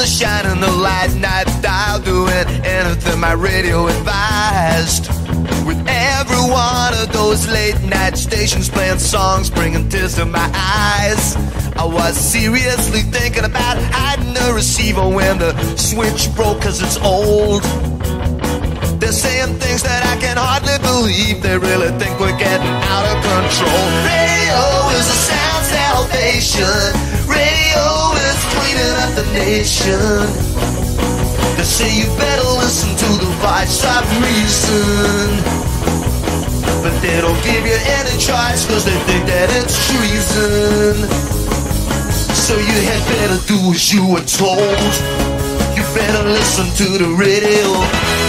the shine and the light night dial doing anything my radio advised. With every one of those late night stations playing songs, bringing tears to my eyes. I was seriously thinking about hiding the receiver when the switch broke cause it's old. They're saying things that I can hardly believe. They really think we're getting out of control. Radio is a sound salvation. Radio the nation. They say you better listen to the voice of reason. But they don't give you any choice cause they think that it's treason. So you had better do as you were told. You better listen to the radio.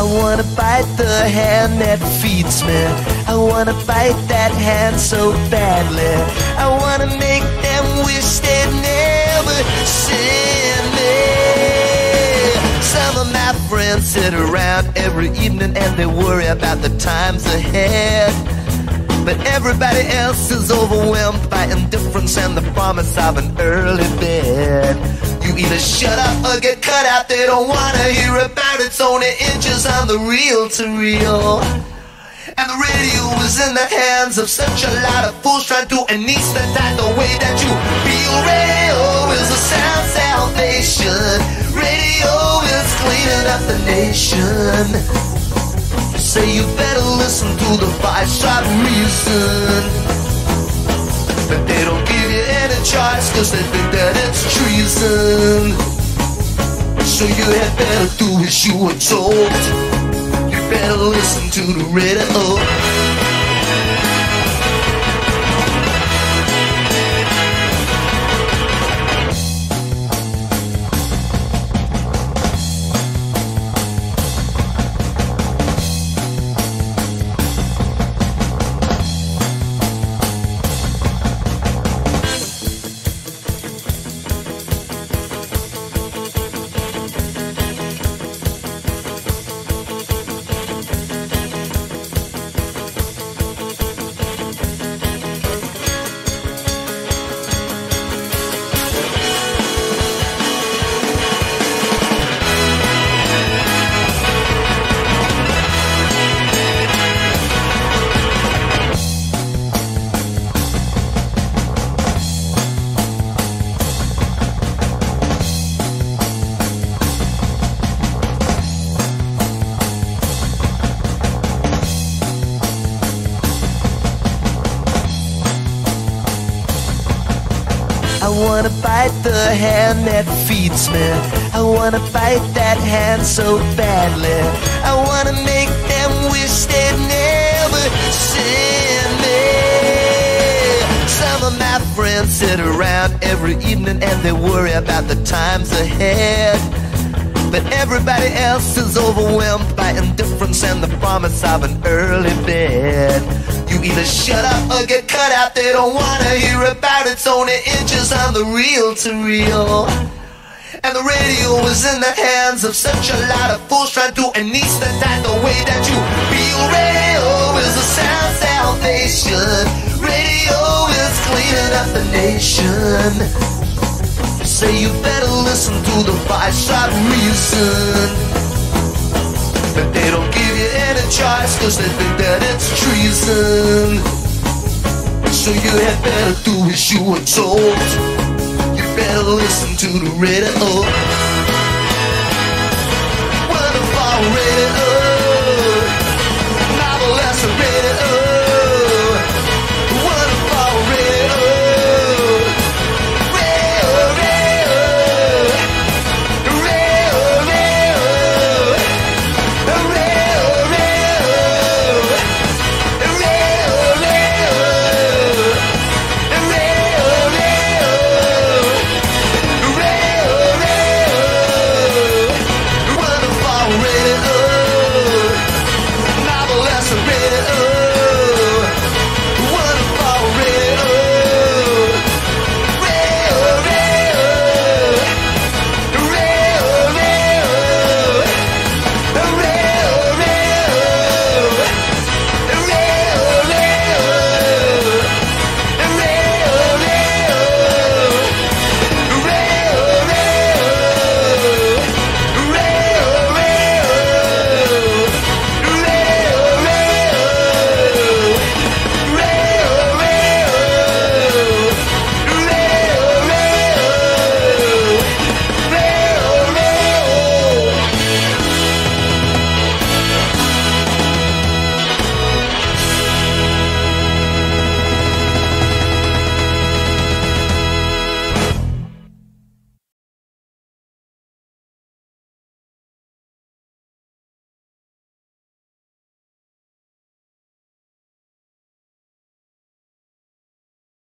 I wanna bite the hand that feeds me. I wanna bite that hand so badly. I wanna make them wish they'd never seen me. Some of my friends sit around every evening and they worry about the times ahead. But everybody else is overwhelmed by indifference and the promise of an early bed. You either shut up or get cut out. They don't wanna hear about it. it's only inches on the reel to reel. And the radio is in the hands of such a lot of fools trying to anesthetize the way that you feel. Radio is a sound salvation. Radio is cleaning up the nation. Say you better listen to the voice of reason. But they don't give you any choice cause they think that it's treason. So you had better do as you were told. You better listen to the radio. Wanna bite the hand that feeds me. I wanna bite that hand so badly. I wanna make them wish they'd never seen me. Some of my friends sit around every evening and they worry about the times ahead. But everybody else is overwhelmed by indifference and the promise of an early bed. Either shut up or get cut out. They don't wanna hear about it's only inches on the reel to reel. And the radio is in the hands of such a lot of fools trying to anesthetize the way that you feel. Radio is a sound salvation. Radio is cleaning up the nation. Say you better listen to the voice of reason. But they don't give you any choice cause they think that it's treason. So you had better do as you were told. You better listen to the radio.